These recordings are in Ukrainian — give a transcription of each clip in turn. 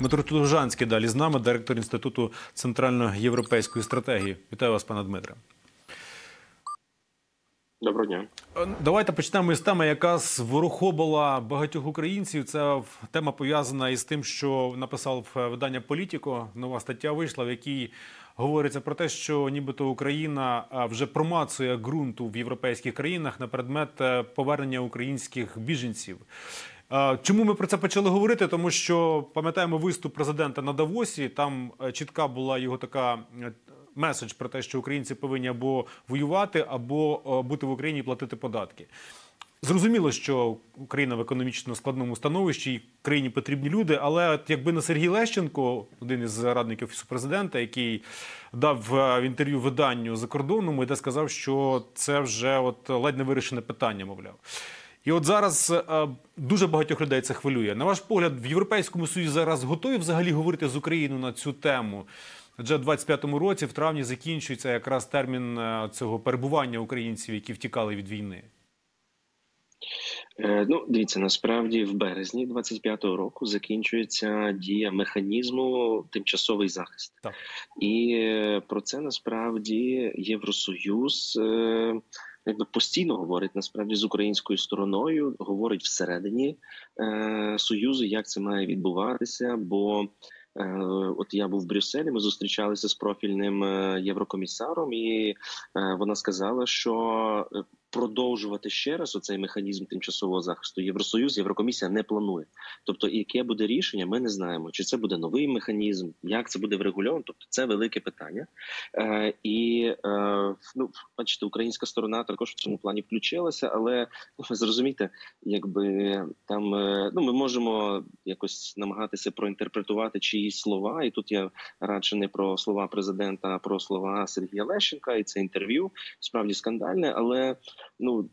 Дмитро Тужанський далі з нами, директор Інституту центральноєвропейської стратегії. Вітаю вас, пане Дмитре. Доброго дня. Е, Давайте почнемо із теми, яка зворухобила багатьох українців. Це тема пов'язана із тим, що написав видання Політіко. Нова стаття вийшла, в якій говориться про те, що нібито Україна вже промацує ґрунту в європейських країнах на предмет е, повернення українських біженців. Чому ми про це почали говорити? Тому що пам'ятаємо виступ президента на Давосі. Там е, чітка була його така е, меседж про те, що українці повинні або воювати, або е, бути в Україні і платити податки. Зрозуміло, що Україна в економічно складному становищі, і країні потрібні люди. Але от якби не Сергій Лещенко, один із радників офісу президента, який дав в інтерв'ю виданню закордонному, де сказав, що це вже от ледь не вирішене питання, мовляв. І от зараз е, дуже багатьох людей це хвилює. На ваш погляд, в Європейському Союзі зараз готові взагалі говорити з Україною на цю тему? Адже в 25-му році, в травні, закінчується якраз термін е, цього перебування українців, які втікали від війни. Е, Ну, дивіться, насправді в березні 25-го року закінчується дія механізму тимчасовий захист, Так. і е, про це насправді Євросоюз е, якби постійно говорить насправді з українською стороною, говорить всередині е, союзу, як це має відбуватися. Бо от я був в Брюсселі, ми зустрічалися з профільним е, єврокомісаром, і е, вона сказала, що е, продовжувати ще раз оцей механізм тимчасового захисту Євросоюз, Єврокомісія не планує. Тобто, яке буде рішення, ми не знаємо, чи це буде новий механізм, як це буде врегульовано. Тобто, це велике питання. Е, і е, ну, бачите, українська сторона також в цьому плані включилася, але ну, ви зрозумієте, якби там е, ну ми можемо якось намагатися проінтерпретувати чиїсь слова, і тут я радше не про слова президента, а про слова Сергія Лещенка, і це інтерв'ю справді скандальне, але ну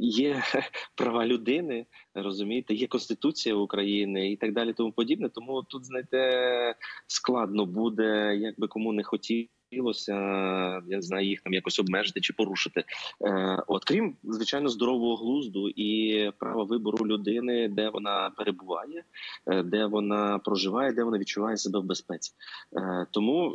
є права людини, розумієте, є конституція України і так далі, тому подібне. Тому тут знаєте, складно буде, як би кому не хотілося. Я не знаю, їх там якось обмежити чи порушити. Е, От крім звичайно здорового глузду і права вибору людини, де вона перебуває, е, де вона проживає, де вона відчуває себе в безпеці. Е, Тому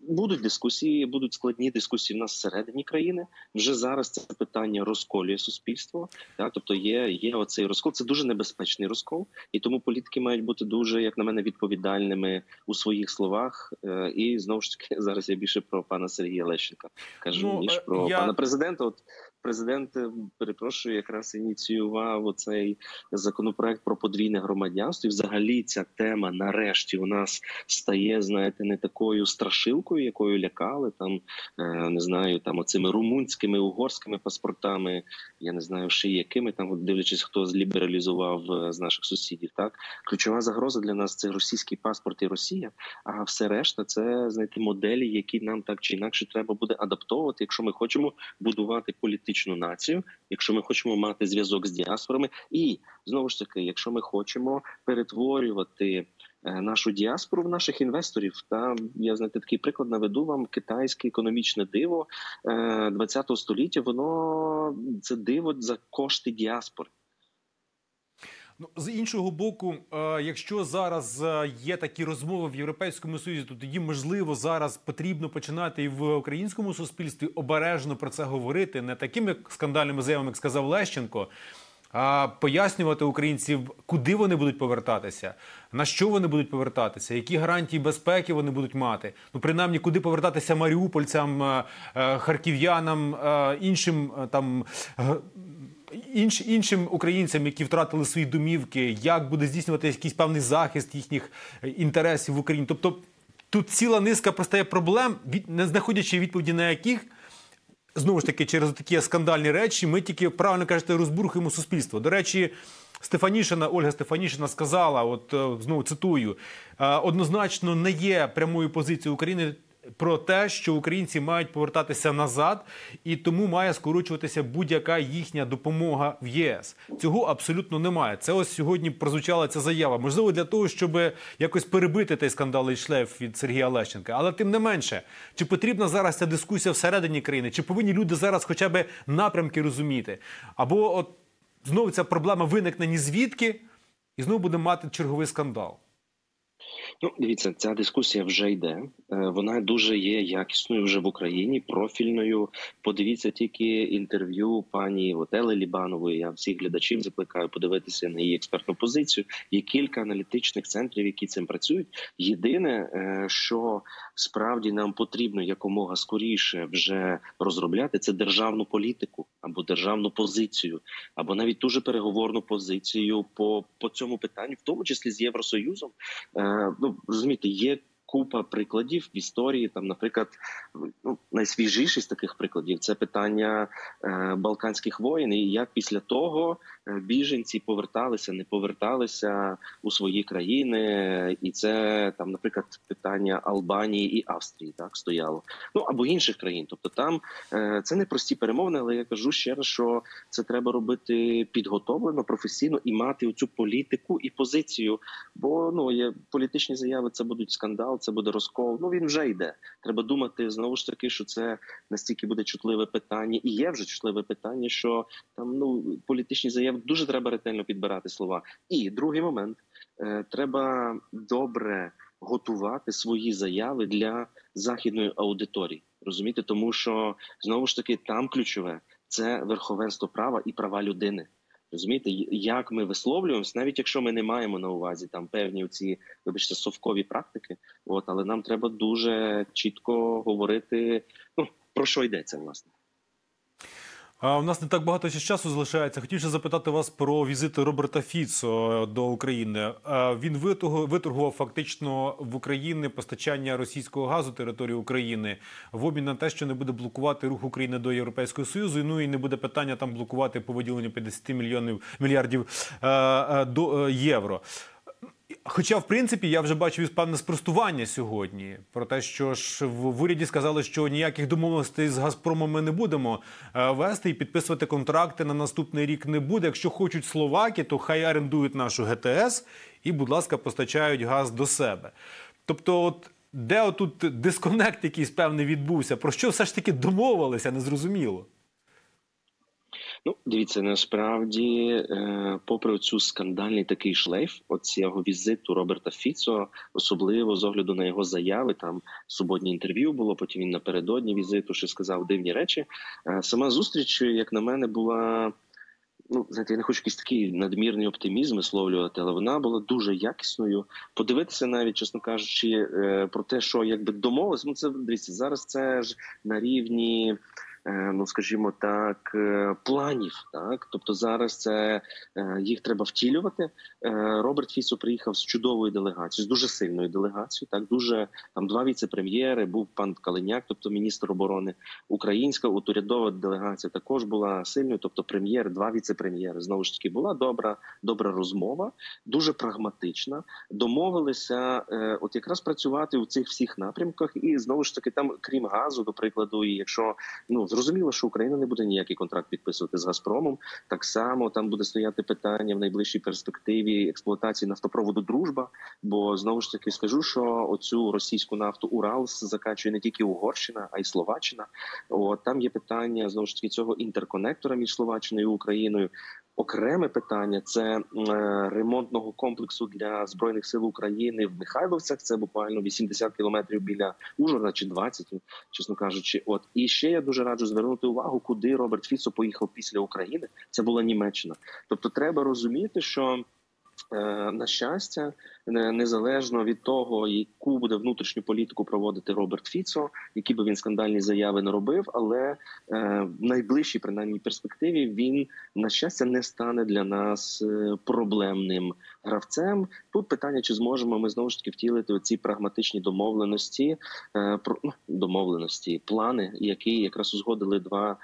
будуть дискусії, будуть складні дискусії в нас всередині країни. Вже зараз це питання розколює суспільство. Так, тобто є, є оцей розкол. Це дуже небезпечний розкол, і тому політики мають бути дуже, як на мене, відповідальними у своїх словах. І знову ж таки зараз я більше про пана Сергія Лещенка кажу Ну, ніж е, про я- пана президента. От президент перепрошую, якраз ініціював оцей законопроект про подвійне громадянство. І взагалі ця тема нарешті у нас стає, знаєте, не такою страшилкою, якою лякали там, е, не знаю, там оцими румунськими угорськими паспортами. Я не знаю, ще якими там, дивлячись, хто злібералізував е, з наших сусідів. Так ключова загроза для нас це російський паспорт і Росія. А все решта це знаєте моделі, які нам так чи інакше треба буде адаптовувати, якщо ми хочемо будувати політичну націю, якщо ми хочемо мати зв'язок з діаспорами, і знову ж таки, якщо ми хочемо перетворювати. е, Нашу діаспору в наших інвесторів та я знаєте такий приклад наведу вам китайське економічне диво 20-го століття. Воно це диво за кошти діаспори. Ну, з іншого боку, е, якщо зараз е, є такі розмови в Європейському Союзі, то тоді можливо зараз потрібно починати і в українському суспільстві обережно про це говорити, не такими скандальними заявами, як сказав Лещенко. А пояснювати українців, куди вони будуть повертатися, на що вони будуть повертатися, які гарантії безпеки вони будуть мати. Ну, принаймні, куди повертатися маріупольцям, е, харків'янам, іншим там інш, іншим українцям, які втратили свої домівки, як буде здійснювати якийсь певний захист їхніх е, інтересів в Україні. Тобто тут ціла низка простає проблем, від, не знаходячи відповіді на яких. Знову ж таки, через такі скандальні речі, ми тільки правильно кажете, розбурхуємо суспільство. До речі, Стефанішина, Ольга Стефанішина сказала: от е, знову цитую, «Е, однозначно не є прямою позицією України про те, що українці мають повертатися назад, і тому має скорочуватися будь-яка їхня допомога в ЄС. Цього абсолютно немає. Це ось сьогодні прозвучала ця заява. Можливо, для того, щоб якось перебити той скандальний шлейф від Сергія Лещенка. Але тим не менше, чи потрібна зараз ця дискусія всередині країни? Чи повинні люди зараз хоча б напрямки розуміти? Або от знову ця проблема виникне ні звідки, і знову будемо мати черговий скандал. Ну, дивіться, ця дискусія вже йде. Е, вона дуже є якісною вже в Україні, профільною. Подивіться тільки інтерв'ю пані Отели Лібанової. Я всіх глядачів закликаю подивитися на її експертну позицію. Є кілька аналітичних центрів, які цим працюють. Єдине, е, що справді нам потрібно якомога скоріше вже розробляти, це державну політику або державну позицію, або навіть дуже переговорну позицію по, по цьому питанню, в тому числі з Євросоюзом. Ну розумієте, є купа прикладів в історії. Там, наприклад, ну найсвіжіший з таких прикладів це питання е, Балканських воєн. І як після того е, біженці поверталися, не поверталися у свої країни, і це там, наприклад, питання Албанії і Австрії так стояло. Ну або інших країн. Тобто, там е, це не прості перемовини, але я кажу ще раз, що це треба робити підготовлено, професійно і мати оцю політику і позицію. Бо ну є політичні заяви, це будуть скандал це буде розкол. Ну він вже йде. Треба думати знову ж таки, що це настільки буде чутливе питання, і є вже чутливе питання, що там ну політичні заяви дуже треба ретельно підбирати слова. І другий момент е, треба добре готувати свої заяви для західної аудиторії. Розумієте, тому що знову ж таки там ключове це верховенство права і права людини. Розумієте, як ми висловлюємося, навіть якщо ми не маємо на увазі там певні ці, вибачте, совкові практики, от але нам треба дуже чітко говорити, ну про що йдеться, власне. У нас не так багато ще часу залишається. Хотів ще запитати вас про візити Роберта Фіцо до України. Він виторгував фактично в Україні постачання російського газу території України в обмін на те, що не буде блокувати рух України до Європейського союзу. Ну і не буде питання там блокувати по виділенню 50 мільйонів мільярдів до євро. Хоча, в принципі, я вже бачив певне спростування сьогодні про те, що ж в уряді сказали, що ніяких домовленостей з Газпромом ми не будемо е, вести і підписувати контракти на наступний рік не буде. Якщо хочуть словаки, то хай орендують нашу ГТС і, будь ласка, постачають газ до себе. Тобто, от де отут дисконект, якийсь певний відбувся, про що все ж таки домовилися, незрозуміло. Ну, дивіться, насправді, е, попри цю скандальний такий шлейф, от цього візиту Роберта Фіцо, особливо з огляду на його заяви, там суботнє інтерв'ю було. Потім він напередодні візиту ще сказав дивні речі. Е, сама зустріч, як на мене, була. Ну, знаєте, я не хочу якийсь такий надмірний оптимізм висловлювати, але вона була дуже якісною. Подивитися, навіть чесно кажучи, е, про те, що якби домовились. Ну це дивіться, зараз це ж на рівні ну скажімо так, е, планів. Так, тобто зараз це е, їх треба втілювати. Роберт Фісо приїхав з чудовою делегацією, з дуже сильною делегацією. Так, дуже там два віце-прем'єри, був пан Калиняк, тобто міністр оборони Українська от урядова делегація також була сильною. Тобто, прем'єр, два віце-прем'єри. Знову ж таки була добра, добра розмова, дуже прагматична. Домовилися, от якраз працювати у цих всіх напрямках, і знову ж таки, там крім газу, до прикладу, і якщо ну Зрозуміло, що Україна не буде ніякий контракт підписувати з Газпромом. Так само там буде стояти питання в найближчій перспективі експлуатації нафтопроводу Дружба. Бо знову ж таки скажу, що оцю російську нафту Уралс закачує не тільки Угорщина, а й Словаччина. От там є питання знову ж таки цього інтерконектора між Словаччиною і Україною. Окреме питання це е, ремонтного комплексу для збройних сил України в Михайловцях. Це буквально 80 кілометрів біля Ужгорода чи 20, чесно кажучи. От і ще я дуже раджу звернути увагу, куди Роберт Фіцо поїхав після України. Це була Німеччина. Тобто, треба розуміти, що Е, на щастя, незалежно від того, яку буде внутрішню політику проводити Роберт Фіцо, які би він скандальні заяви не робив, але е, в найближчій принаймні перспективі він на щастя не стане для нас е, проблемним гравцем. Тут питання, чи зможемо ми знову ж таки втілити оці прагматичні домовленості, про ну, домовленості, плани, які якраз узгодили два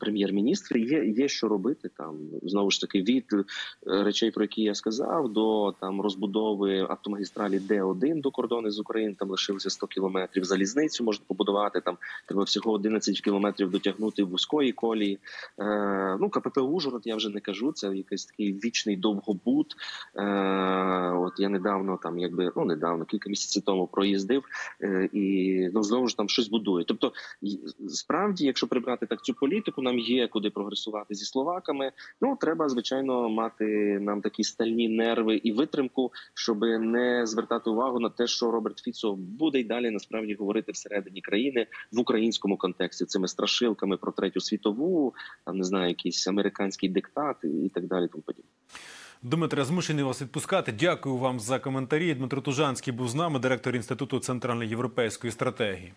прем'єр-міністри. Є є що робити там знову ж таки від речей, про які я сказав, до там розбудови автомагістралі Д1 до кордону з України. Там лишилося 100 кілометрів. Залізницю можна побудувати. Там треба всього 11 кілометрів дотягнути вузької колії. Е, Ну КПП Ужгород, я вже не кажу. Це якийсь такий вічний довгобут. Е, От я недавно там, якби ну недавно, кілька місяців тому проїздив е, і ну знову ж там щось будує. Тобто, справді, якщо прибрати так цю політику, нам є куди прогресувати зі словаками. Ну треба звичайно мати нам такі стальні нерви і витримку щоб не звертати увагу на те, що Роберт Фіцо буде й далі насправді говорити всередині країни в українському контексті цими страшилками про третю світову, там не знаю, якийсь американський диктат і так далі. Тому подібне. Дмитре, змушений вас відпускати. Дякую вам за коментарі. Дмитро Тужанський був з нами, директор інституту центральної європейської стратегії.